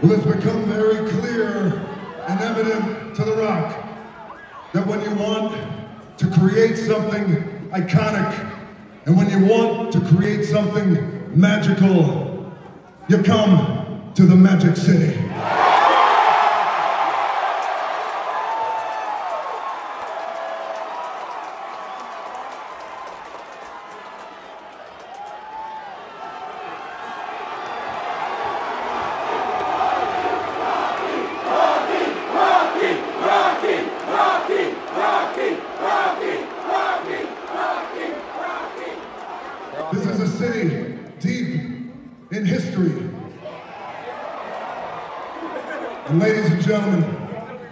Well, it's become very clear and evident to The Rock that when you want to create something iconic and when you want to create something magical, you come to the Magic City. This is a city deep in history. And ladies and gentlemen,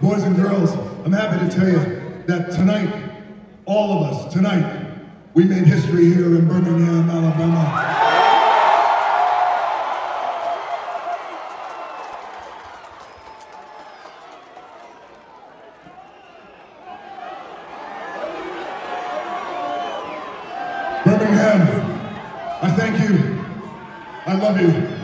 boys and girls, I'm happy to tell you that tonight, all of us, tonight, we made history here in Birmingham, Alabama. Birmingham, I thank you. I love you.